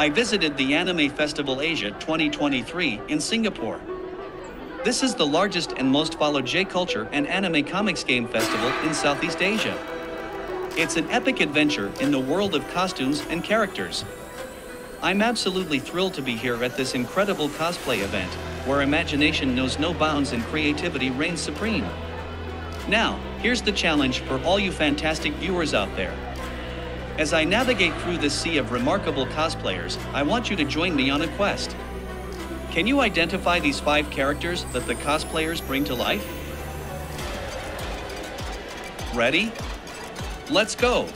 I visited the Anime Festival Asia 2023 in Singapore. This is the largest and most followed J culture and anime comics game festival in Southeast Asia. It's an epic adventure in the world of costumes and characters. I'm absolutely thrilled to be here at this incredible cosplay event, where imagination knows no bounds and creativity reigns supreme. Now, here's the challenge for all you fantastic viewers out there. As I navigate through this sea of remarkable cosplayers, I want you to join me on a quest. Can you identify these five characters that the cosplayers bring to life? Ready? Let's go!